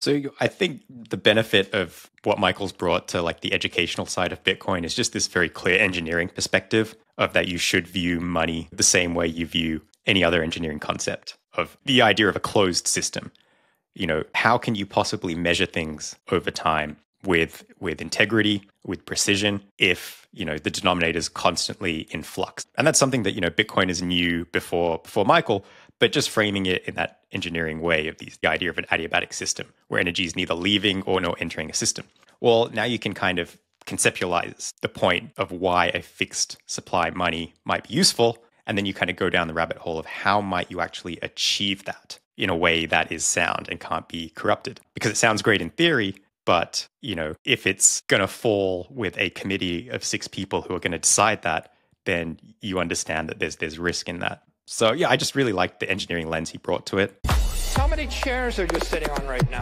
So I think the benefit of what Michael's brought to like the educational side of Bitcoin is just this very clear engineering perspective of that you should view money the same way you view any other engineering concept of the idea of a closed system. You know, how can you possibly measure things over time with with integrity, with precision if, you know, the denominator is constantly in flux. And that's something that, you know, Bitcoin is new before before Michael, but just framing it in that engineering way of these, the idea of an adiabatic system where energy is neither leaving or nor entering a system. Well, now you can kind of conceptualize the point of why a fixed supply money might be useful. And then you kind of go down the rabbit hole of how might you actually achieve that in a way that is sound and can't be corrupted. Because it sounds great in theory, but you know, if it's going to fall with a committee of six people who are going to decide that, then you understand that there's there's risk in that. So yeah, I just really liked the engineering lens he brought to it. How many chairs are you sitting on right now?